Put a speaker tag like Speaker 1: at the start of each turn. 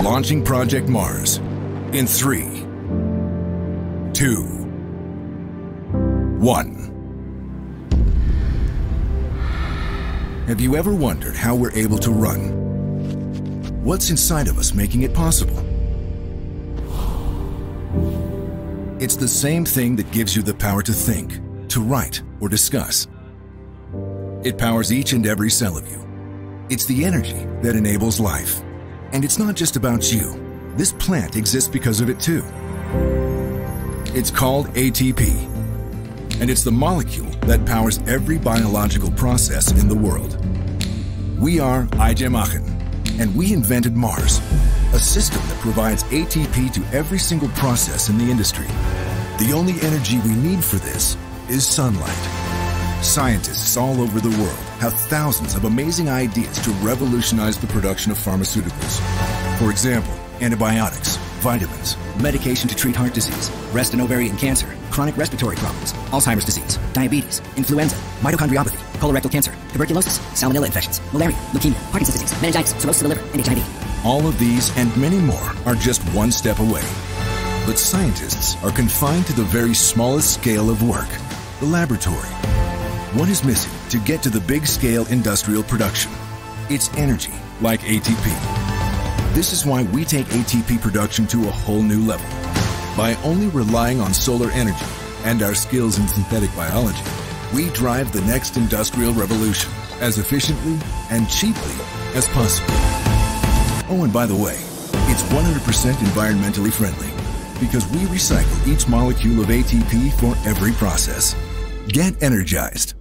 Speaker 1: launching Project Mars in three, two, one. Have you ever wondered how we're able to run? What's inside of us making it possible? It's the same thing that gives you the power to think, to write, or discuss. It powers each and every cell of you. It's the energy that enables life. And it's not just about you. This plant exists because of it too. It's called ATP. And it's the molecule that powers every biological process in the world. We are iGEM Aachen, and we invented Mars, a system that provides ATP to every single process in the industry. The only energy we need for this is sunlight. Scientists all over the world have thousands of amazing ideas to revolutionize the production of pharmaceuticals. For example, antibiotics, vitamins,
Speaker 2: medication to treat heart disease, breast and ovarian cancer, chronic respiratory problems, Alzheimer's disease, diabetes, influenza, mitochondriopathy, colorectal cancer, tuberculosis, salmonella infections, malaria, leukemia, Parkinson's disease, meningitis, cirrhosis of the liver, and HIV.
Speaker 1: All of these and many more are just one step away. But scientists are confined to the very smallest scale of work, the laboratory. What is missing to get to the big scale industrial production? It's energy, like ATP. This is why we take ATP production to a whole new level. By only relying on solar energy and our skills in synthetic biology, we drive the next industrial revolution as efficiently and cheaply as possible. Oh, and by the way, it's 100% environmentally friendly because we recycle each molecule of ATP for every process. Get energized